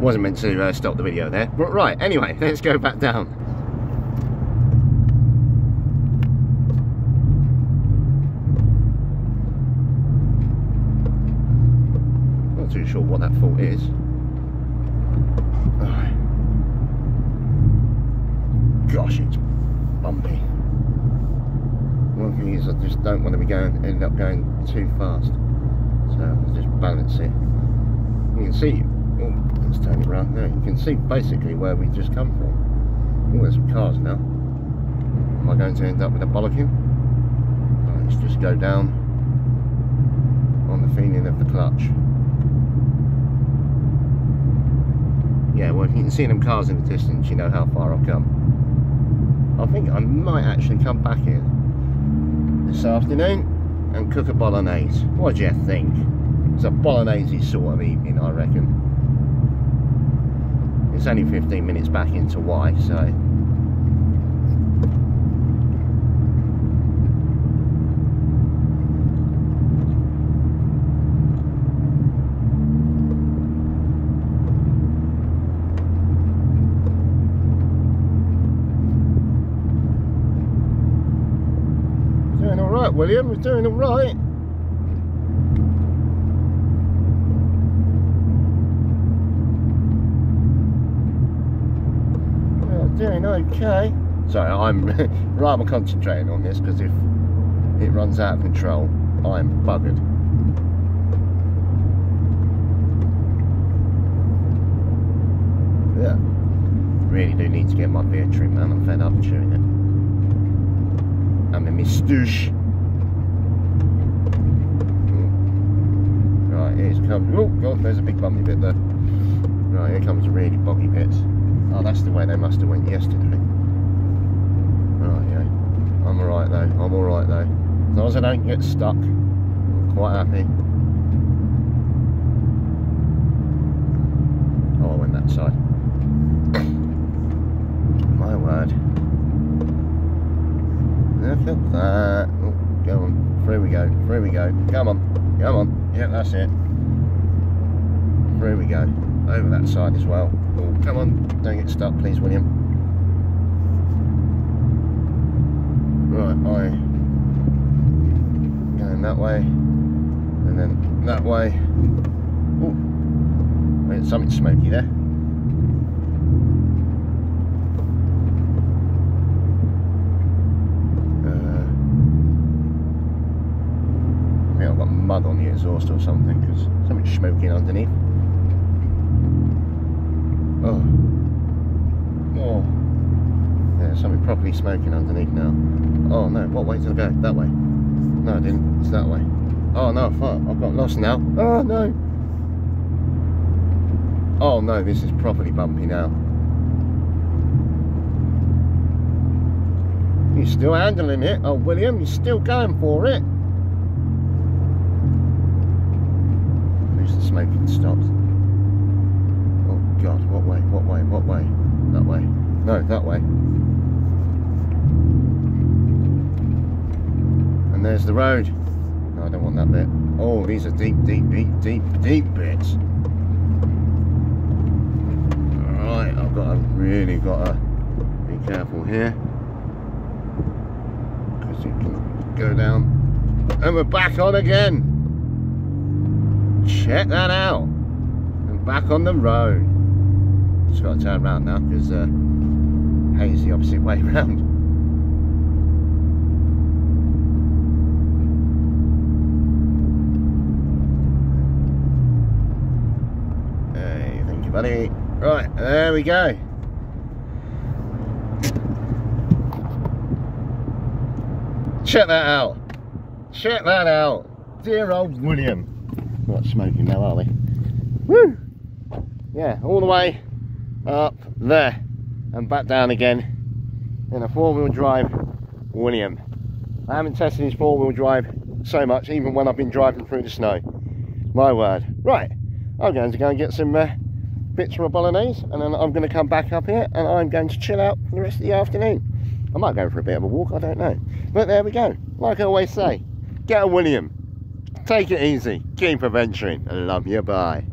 Wasn't meant to uh, stop the video there. But right, anyway, let's go back down. Not too sure what that fault is. Gosh, it's bumpy. One thing is I just don't want to be going end up going too fast. So I'll just balance it. You can see let's turn it around now. You can see basically where we've just come from. Oh, there's some cars now. Am I going to end up with a bollocking? Right, let's just go down on the feeling of the clutch. Yeah, well you can see them cars in the distance, you know how far I've come. I think I might actually come back here this afternoon and cook a bolognese. What do you think? It's a bolognese sort of evening, I reckon. It's only 15 minutes back into Y, so Doing all right, William. We're doing all right. Doing okay. Sorry, I'm rather concentrating on this because if it runs out of control, I'm buggered. Yeah, really do need to get my beard trimmed, man. I'm fed up chewing it. I'm a moustache. Right, here's comes. Oh god, there's a big bumpy bit there. Right, here comes the really boggy bits. Oh, that's the way they must have went yesterday. Right, yeah. I'm alright though. I'm alright though. As long as I don't get stuck, I'm quite happy. Oh, I went that side. My word. Look at that. Oh, go on. Through we go. Through we go. Come on. Come on. Yeah, that's it. Through we go. Over that side as well. Oh, come on. Don't get stuck, please, William. Right, I going that way, and then that way. Oh, there's something smoky there. Uh, I've got mud on the exhaust or something because something's smoking underneath. Oh. Oh. Yeah, something properly smoking underneath now. Oh no, what way did I go? That way. No, I didn't. It's that way. Oh no, fuck. I've got lost now. Oh no. Oh no, this is properly bumpy now. You're still handling it. Oh, William, you're still going for it. At least the smoking stopped. God, what way, what way, what way? That way. No, that way. And there's the road. No, I don't want that bit. Oh, these are deep, deep, deep, deep, deep bits. Right, I've got to, really got to be careful here because you can go down and we're back on again check that out and back on the road just got to turn around now because uh, Hayes the opposite way round hey thank you buddy right there we go Check that out. Check that out. Dear old William. We're not smoking now, are we? Woo! Yeah, all the way up there and back down again in a four-wheel drive William. I haven't tested his four-wheel drive so much, even when I've been driving through the snow. My word. Right, I'm going to go and get some uh, bits from a bolognese, and then I'm going to come back up here, and I'm going to chill out for the rest of the afternoon. I might go for a bit of a walk, I don't know. But there we go. Like I always say, get a William. Take it easy. Keep adventuring. I love you. Bye.